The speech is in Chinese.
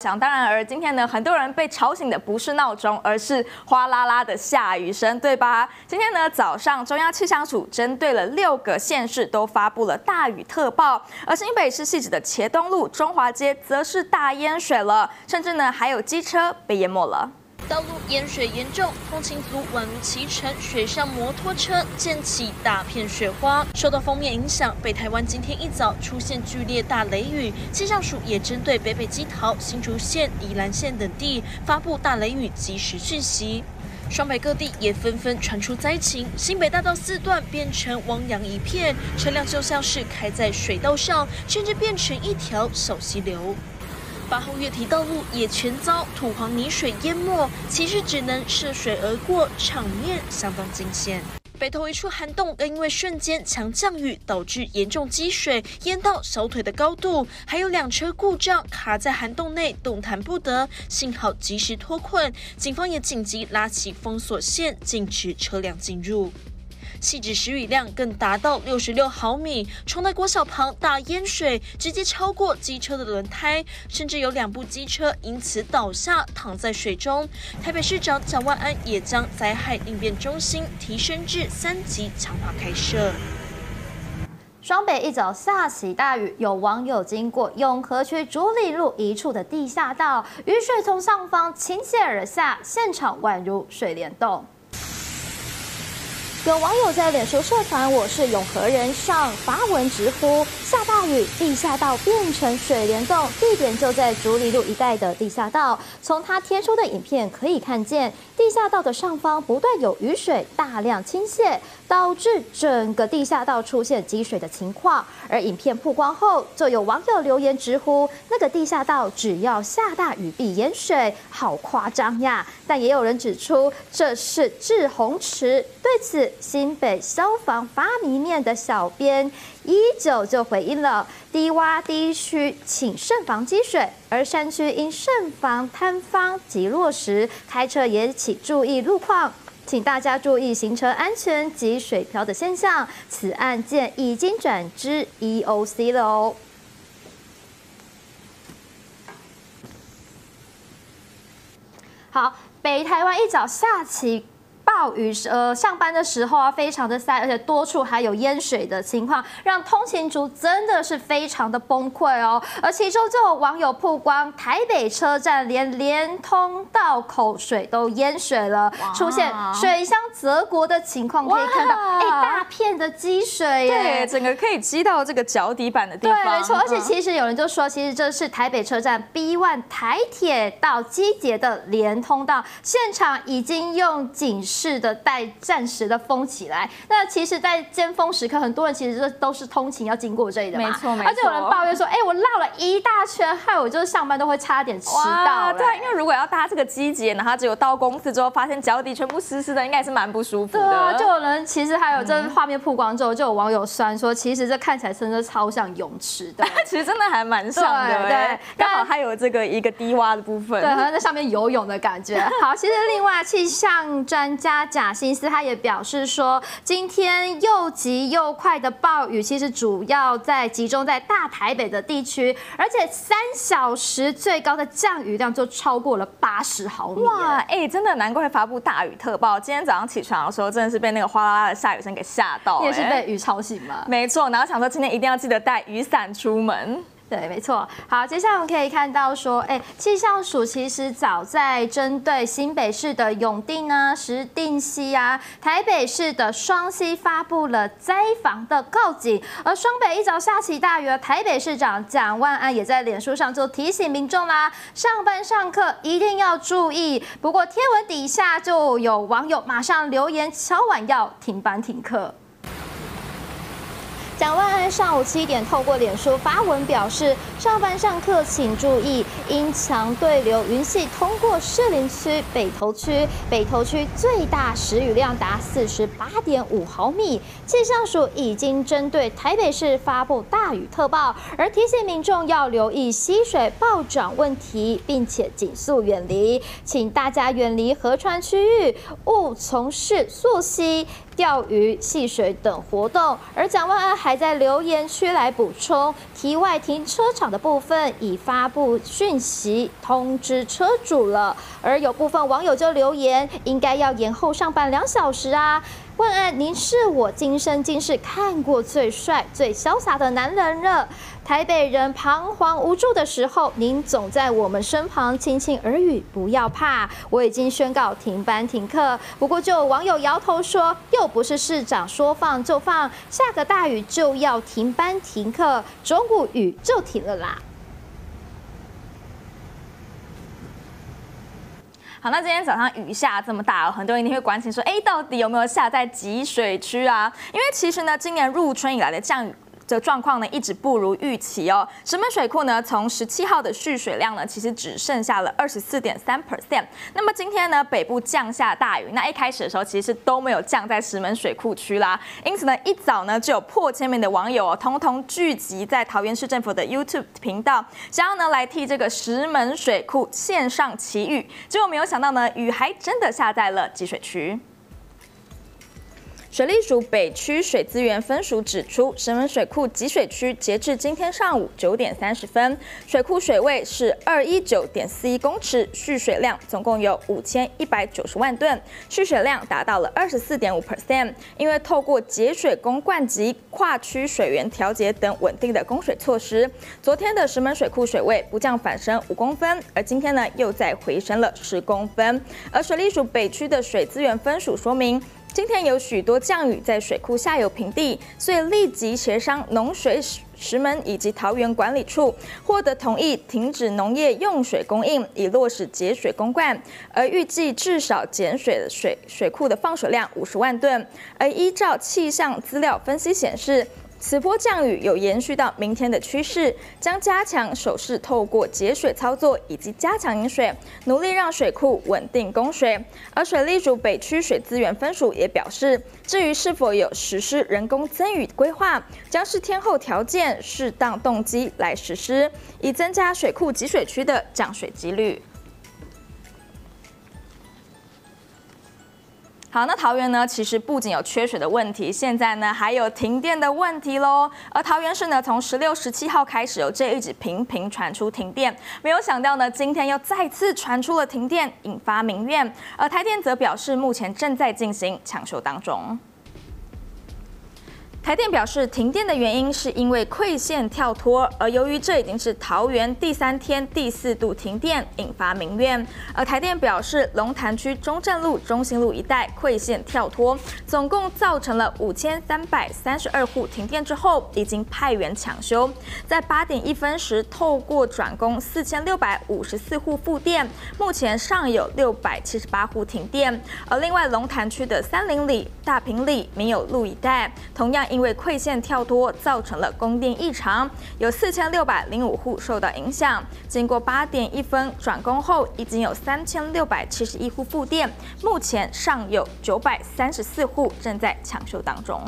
想当然而今天呢，很多人被吵醒的不是闹钟，而是哗啦啦的下雨声，对吧？今天呢早上，中央气象署针对了六个县市都发布了大雨特报，而新北市细致的茄东路、中华街则是大淹水了，甚至呢还有机车被淹没了。道路淹水严重，通勤族宛如骑乘水上摩托车，溅起大片雪花。受到封面影响，北台湾今天一早出现剧烈大雷雨，气象署也针对北北基桃、新竹县、宜兰县等地发布大雷雨即时讯息。双北各地也纷纷传出灾情，新北大道四段变成汪洋一片，车辆就像是开在水道上，甚至变成一条小溪流。八号月堤道路也全遭土黄泥水淹没，骑士只能涉水而过，场面相当惊险。北投一处涵洞更因为瞬间强降雨导致严重积水，淹到小腿的高度，还有两车故障卡在涵洞内动弹不得，幸好及时脱困，警方也紧急拉起封锁线，禁止车辆进入。细致时雨量更达到六十六毫米，冲在国小旁大淹水，直接超过机车的轮胎，甚至有两部机车因此倒下，躺在水中。台北市长蒋万安也将灾害应变中心提升至三级强化开设。双北一早下起大雨，有网友经过永和区竹里路一处的地下道，雨水从上方倾泻而下，现场宛如水帘洞。有网友在脸书社团“我是永和人”上发文直呼：下大雨，地下道变成水帘洞，地点就在竹里路一带的地下道。从他贴出的影片可以看见，地下道的上方不断有雨水大量倾泻，导致整个地下道出现积水的情况。而影片曝光后，就有网友留言直呼：那个地下道只要下大雨必淹水，好夸张呀！但也有人指出这是滞洪池。对此，新北消防发迷面的小编一九就回应了：低洼低区请慎防积水，而山区应慎防坍方及落石，开车也请注意路况，请大家注意行车安全及水漂的现象。此案件已经转至 EOC 了哦。好，北台湾一早下起。暴雨呃，上班的时候啊，非常的塞，而且多处还有淹水的情况，让通勤族真的是非常的崩溃哦。而其中就有网友曝光，台北车站连连通道口水都淹水了，出现水箱泽国的情况，可以看到哎，大片的积水，对，整个可以积到这个脚底板的地方。对，没错。而且其实有人就说，其实这是台北车站 B One 台铁到机捷的连通道，现场已经用警示。是的，带暂时的封起来。那其实，在尖峰时刻，很多人其实这都是通勤要经过这里的嘛。没错，没错。而且有人抱怨说：“哎，我绕了一大圈，害我就是上班都会差点迟到。”对，因为如果要搭这个机捷，然后只有到公司之后，发现脚底全部湿湿的，应该也是蛮不舒服的。对啊，就有人其实还有这画面曝光之后，就有网友酸说：“其实这看起来真的超像泳池的。”其实真的还蛮像的。对，刚好还有这个一个低洼的部分，对，好像在上面游泳的感觉。好，其实另外气象专家。贾新斯他也表示说，今天又急又快的暴雨，其实主要在集中在大台北的地区，而且三小时最高的降雨量就超过了八十毫米。哇，哎，真的难怪会发布大雨特报。今天早上起床的时候，真的是被那个哗啦啦的下雨声给吓到。也是被雨吵醒吗？没错，然后想说今天一定要记得带雨伞出门。对，没错。好，接下来我们可以看到说，哎，气象署其实早在针对新北市的永定啊、石定溪啊、台北市的双溪发布了灾防的告警。而双北一早下起大雨，台北市长蒋万安也在脸书上就提醒民众啦，上班上课一定要注意。不过贴文底下就有网友马上留言，敲晚要停班停课。蒋万安上午七点透过脸书发文表示，上班上课请注意，因强对流云系通过士林区、北投区，北投区最大时雨量达四十八点五毫米。气象署已经针对台北市发布大雨特报，而提醒民众要留意溪水暴涨问题，并且紧速远离，请大家远离河川区域，勿从事溯溪。钓鱼、戏水等活动。而蒋万安还在留言区来补充，题外停车场的部分已发布讯息通知车主了。而有部分网友就留言，应该要延后上班两小时啊。万安，您是我今生今世看过最帅、最潇洒的男人了。台北人彷徨无助的时候，您总在我们身旁轻轻耳语，不要怕，我已经宣告停班停课。不过就有网友摇头说，又不是市长说放就放，下个大雨就要停班停课，中午雨就停了啦。好，那今天早上雨下这么大，很多人一定会关心说，哎，到底有没有下在集水区啊？因为其实呢，今年入春以来的降雨。这状况呢一直不如预期哦。石门水库呢，从十七号的蓄水量呢，其实只剩下了二十四点三 percent。那么今天呢，北部降下大雨，那一开始的时候其实都没有降在石门水库区啦。因此呢，一早呢就有破千名的网友哦，通通聚集在桃园市政府的 YouTube 频道，想要呢来替这个石门水库献上祈雨。结果没有想到呢，雨还真的下在了积水区。水利署北区水资源分署指出，石门水库集水区截至今天上午九点三十分，水库水位是二一九点四一公尺，蓄水量总共有五千一百九十万吨，蓄水量达到了二十四点五 percent。因为透过节水供灌及跨区水源调节等稳定的供水措施，昨天的石门水库水位不降反升五公分，而今天呢又再回升了十公分。而水利署北区的水资源分署说明。今天有许多降雨在水库下游平地，所以立即协商农水石门以及桃园管理处获得同意，停止农业用水供应，以落实节水供灌。而预计至少减水的水水库的放水量五十万吨。而依照气象资料分析显示。此波降雨有延续到明天的趋势，将加强手势，透过节水操作以及加强引水，努力让水库稳定供水。而水利署北区水资源分署也表示，至于是否有实施人工增雨规划，将是天后条件、适当动机来实施，以增加水库集水区的降水几率。好，那桃园呢？其实不仅有缺水的问题，现在呢还有停电的问题喽。而桃园市呢，从十六、十七号开始，有这一直频频传出停电，没有想到呢，今天又再次传出了停电，引发民怨。而台电则表示，目前正在进行抢修当中。台电表示，停电的原因是因为馈线跳脱，而由于这已经是桃园第三天第四度停电，引发民怨。而台电表示，龙潭区中正路、中心路一带馈线跳脱，总共造成了五千三百三十二户停电之后，已经派员抢修。在八点一分时，透过转供四千六百五十四户复电，目前尚有六百七十八户停电。而另外，龙潭区的三林里、大坪里、民有路一带，同样因因为馈线跳脱造成了供电异常，有四千六百零五户受到影响。经过八点一分转工后，已经有三千六百七十一户复电，目前尚有九百三十四户正在抢修当中。